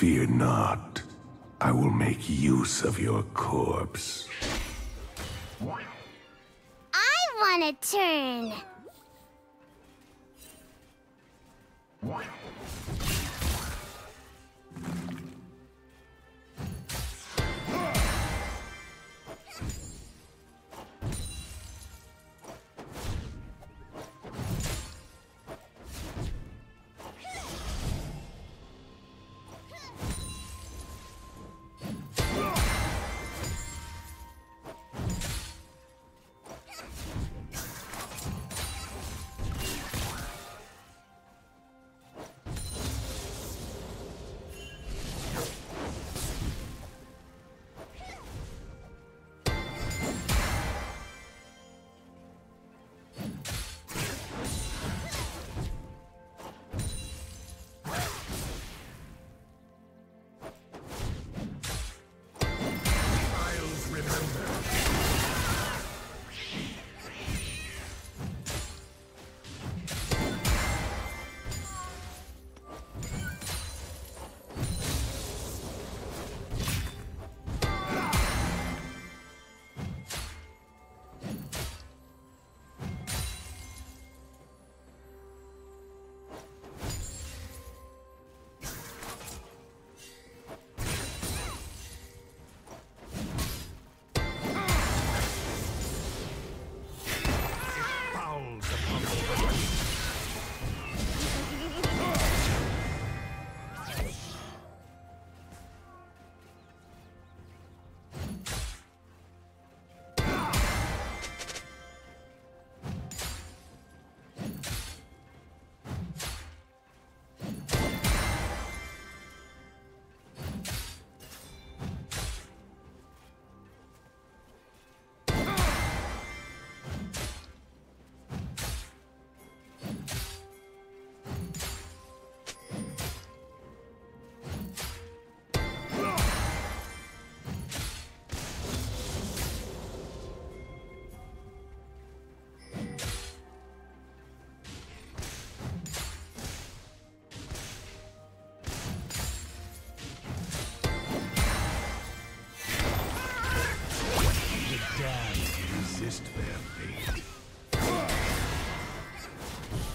Fear not. I will make use of your corpse. I want a turn.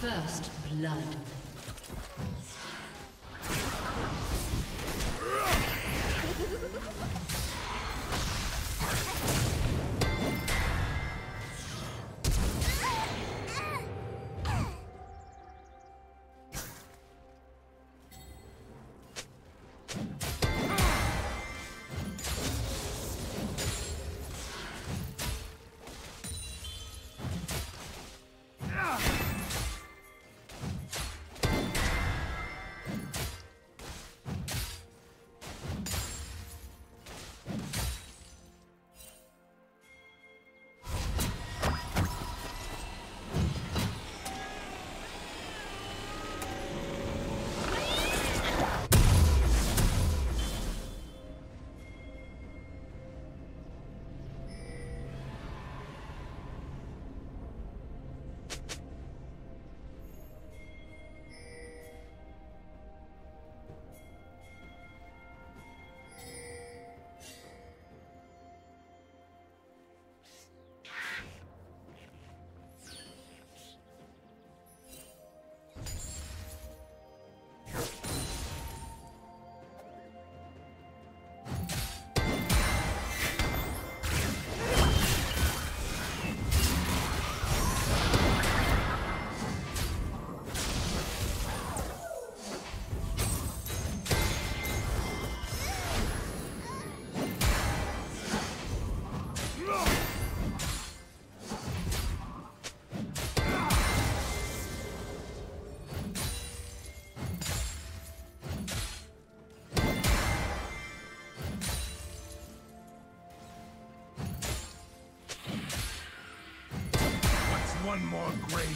First blood. One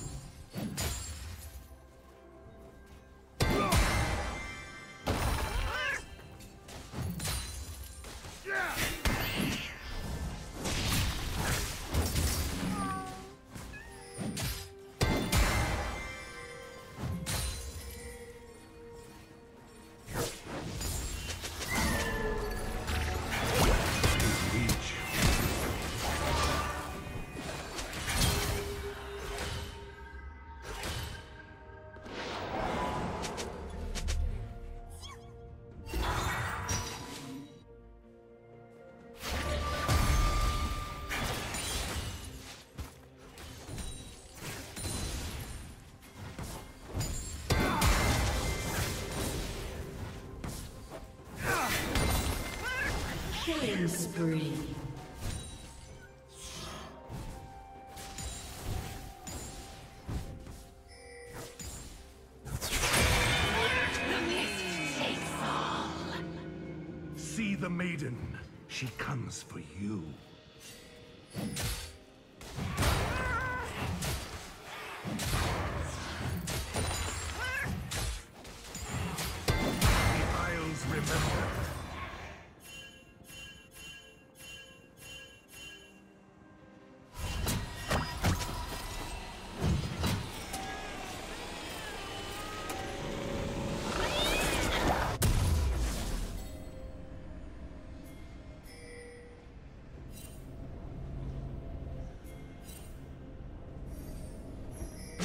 Killing spree. See the maiden. She comes for you.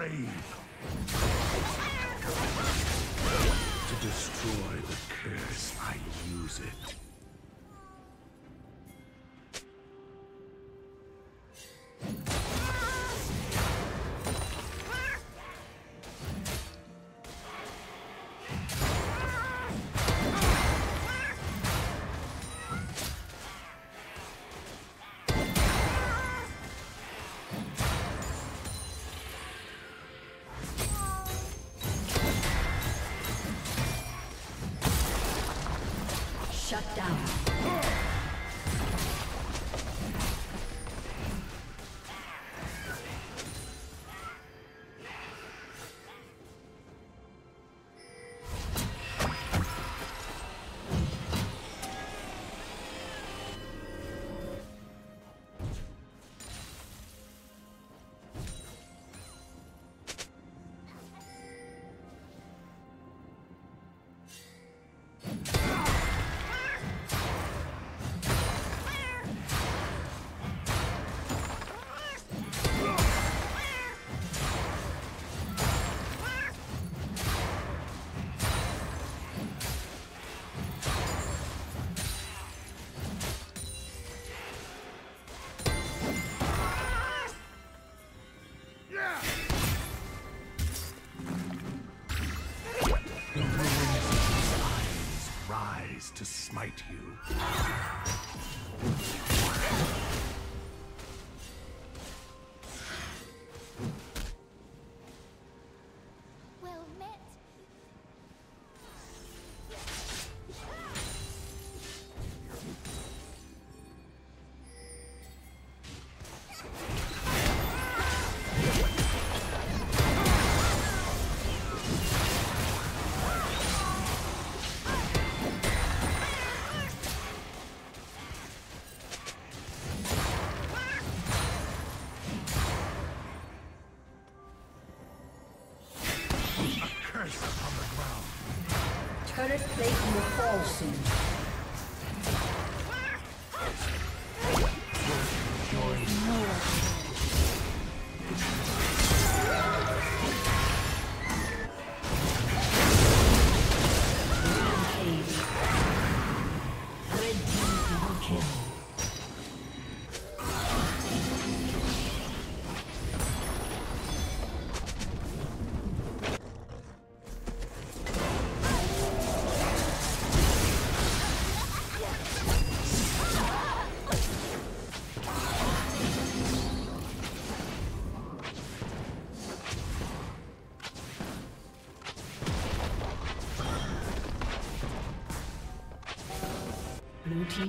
One smite you. Will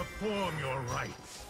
Perform your rites.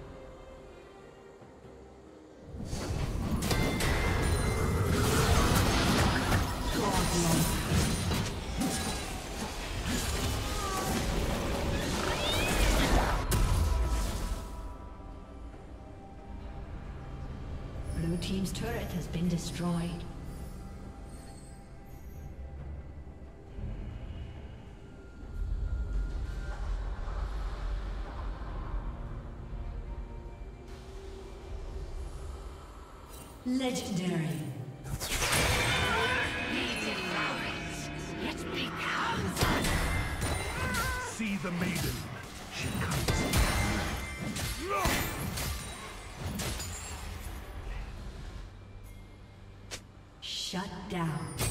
Legendary. It becomes us. See the maiden. She comes. Shut down.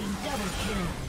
team double kill.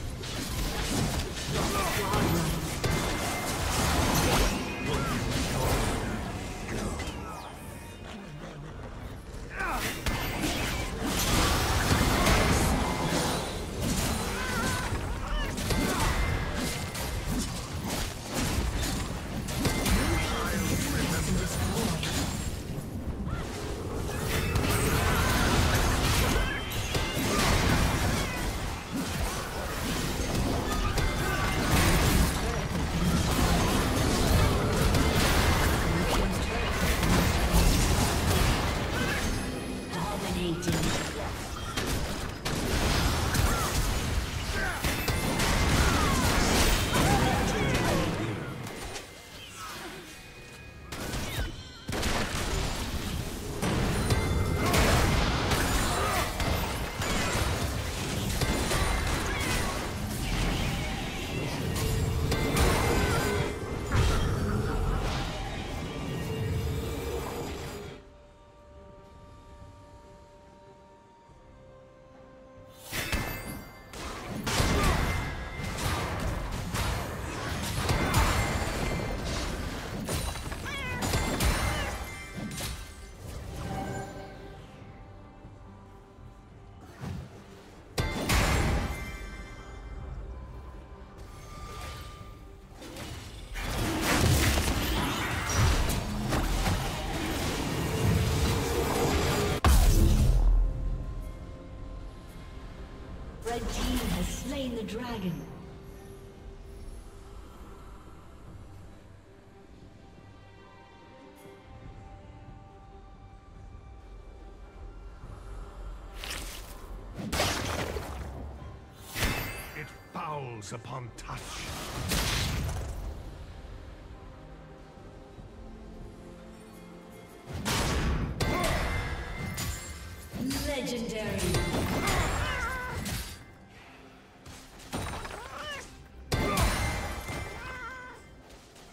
Slain the dragon. It fouls upon touch.